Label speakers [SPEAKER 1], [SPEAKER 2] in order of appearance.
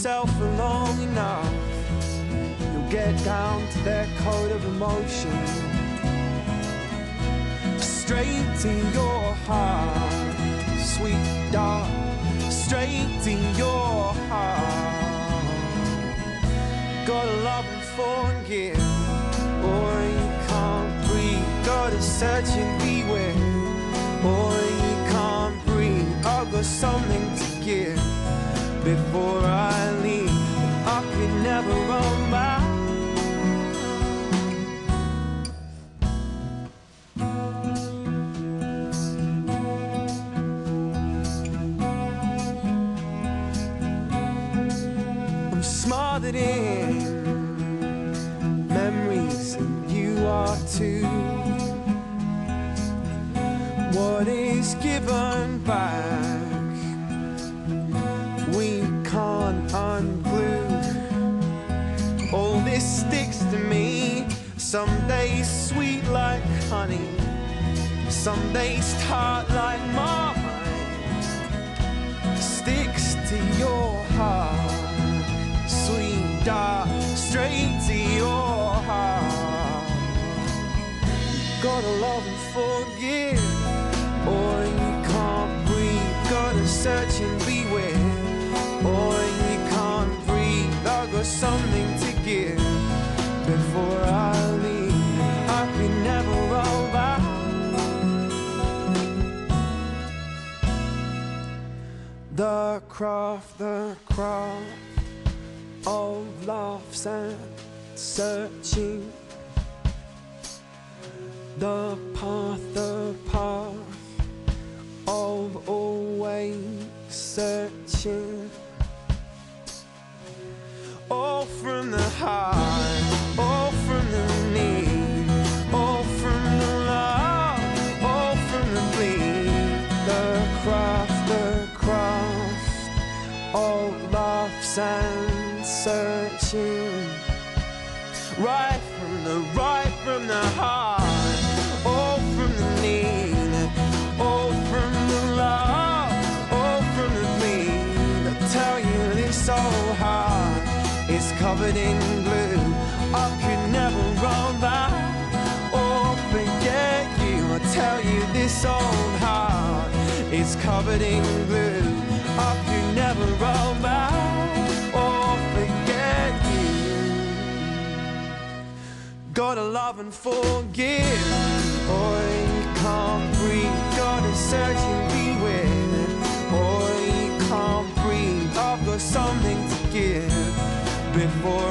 [SPEAKER 1] yourself for long enough, you'll get down to their code of emotion. Straight in your heart, sweet dark, straight in your heart. Gotta love and forgive, or you can't breathe. Gotta search and beware, or you can't breathe. I've got something to give before smothered in memories, and you are too. What is given back, we can't unglue. All this sticks to me. Some days sweet like honey, some days tart like marmite. Forgive, or you can't breathe. Gotta search and beware, or you can't breathe. I've got something to give before I leave. I can never roll back. The craft, the craft of laughs and searching. The path, the path of always searching. All from the heart, all from the need, all from the love, all from the bleed. The craft, the craft of laughs and searching. Right from the right from the heart, covered in glue. I could never run back or forget you. I tell you this old heart is covered in glue. I could never run back or forget you. Gotta love and forgive, or you can't breathe. Gotta search before